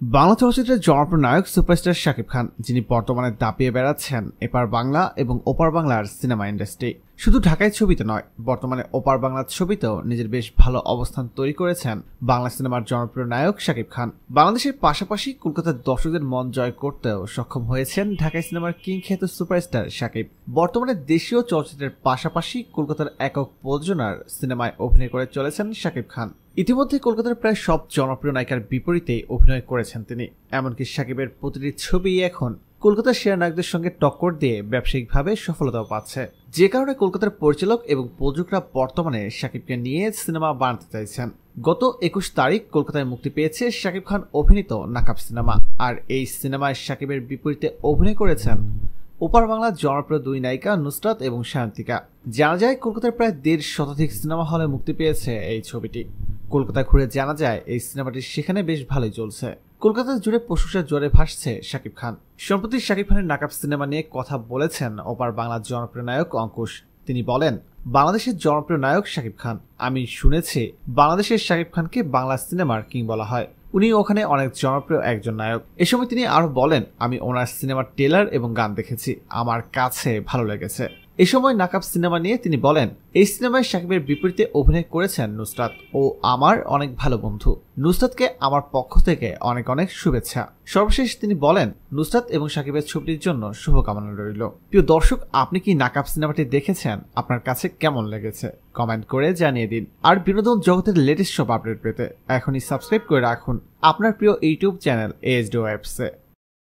বাংলা চলচ্চিত্রের জনপ্রিয় নায়ক সুপারস্টার শাকিব খান, যিনি বর্তমানে দাপিয়ে বেড়াচ্ছেন এপার বাংলা এবং ওপার বাংলার সিনেমা ইন্ডাস্ট্রি। শুধু ঢাকায় ছবিতে নয়, বর্তমানে ওপার বাংলার ছবিতেও নিজের বেশ ভালো অবস্থান তৈরি করেছেন বাংলা সিনেমার জনপ্রিয় নায়ক শাকিব খান। বাংলাদেশের পাশাপাশি কলকাতার দর্শকদের মন জয় করতেও সক্ষম হয়েছেন ঢাকায় সিনেমার কিং খ্যাত সুপারস্টার শাকিব। বর্তমানে দেশীয় চলচ্চিত্রের পাশাপাশি কলকাতার একক প্রযোজনার সিনেমায় অভিনয় করে চলেছেন শাকিব খান। ইতিমধ্যে কলকাতার প্রায় সব জনপ্রিয় নায়িকার বিপরীতে অভিনয় করেছেন তিনি। এমনকি সাকিবের প্রতিটি ছবি এখন কলকাতার সেরা নায়কদের সঙ্গে টক্কর দিয়ে ব্যবসায়িকভাবে সফলতাও পাচ্ছে। যে কারণে কলকাতার পরিচালক এবং প্রযোজকরা বর্তমানে শাকিবকে নিয়ে সিনেমা বানাতে চাইছেন। গত একুশ তারিখ কলকাতায় মুক্তি পেয়েছে শাকিব খান অভিনীত নাকাব সিনেমা। আর এই সিনেমায় শাকিবের বিপরীতে অভিনয় করেছেন ওপার বাংলার জনপ্রিয় দুই নায়িকা নুসরাত এবং শান্তিকা। জানা যায়, কলকাতার প্রায় দেড় শতাধিক সিনেমা হলে মুক্তি পেয়েছে এই ছবিটি। কলকাতা ঘুরে জানা যায়, এই সিনেমাটি সেখানে বেশ ভালোই চলছে। কলকাতা জুড়ে প্রশংসার জোরে ভাসছে শাকিব খান। সম্প্রতি শাকিব খানের নাকাব সিনেমা নিয়ে কথা বলেছেন ওপার বাংলার জনপ্রিয় নায়ক অঙ্কুশ। তিনি বলেন, বাংলাদেশের জনপ্রিয় নায়ক শাকিব খান। আমি শুনেছি, বাংলাদেশের শাকিব খানকে বাংলা সিনেমার কিং বলা হয়। উনি ওখানে অনেক জনপ্রিয় একজন নায়ক। এ সময় তিনি আরও বলেন, আমি ওনার সিনেমার টেলার এবং গান দেখেছি। আমার কাছে ভালো লেগেছে। এ সময় নাকাব সিনেমা নিয়ে তিনি বলেন, এই সিনেমায় সাকিবের বিপরীতে অভিনয় করেছেন নুসরাত ও আমার অনেক ভালো বন্ধু। নুসরাতকে আমার পক্ষ থেকে অনেক অনেক শুভেচ্ছা। সর্বশেষ তিনি বলেন, নুসরাত এবং সাকিবের ছবিটির জন্য শুভকামনা রইল। প্রিয় দর্শক, আপনি কি নাকাব সিনেমাটি দেখেছেন? আপনার কাছে কেমন লেগেছে? কমেন্ট করে জানিয়ে দিন। আর বিনোদন জগতের লেটেস্ট সব আপডেট পেতে এখনই সাবস্ক্রাইব করে রাখুন আপনার প্রিয় ইউটিউব চ্যানেল এএসডি ওয়েবসে